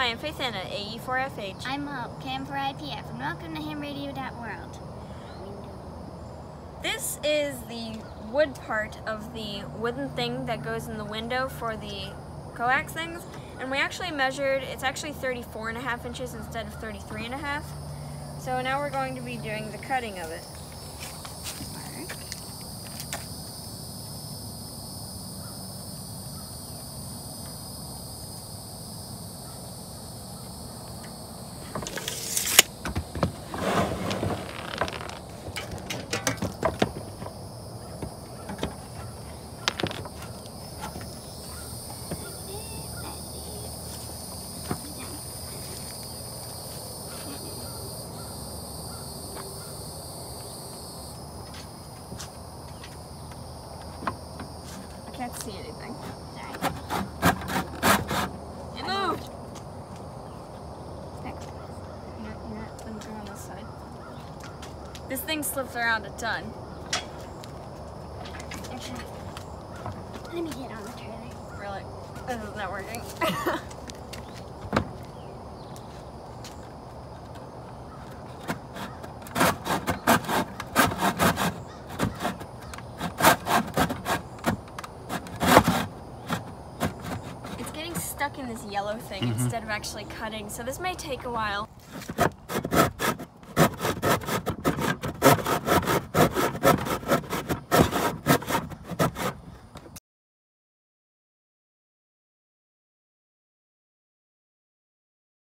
Hi, I'm Faith Anna, AE4FH. I'm Hope, KM4IPF, and welcome to hamradio.world. This is the wood part of the wooden thing that goes in the window for the coax things. And we actually measured, it's actually 34 and a half inches instead of 33 and a half. So now we're going to be doing the cutting of it. Can't see anything. It moved! You're not, you're not looking on this side. This thing slips around a ton. Actually, let me get on the trailer. Really? This is not working. it's getting stuck in this yellow thing Mhm. instead of actually cutting, so this may take a while.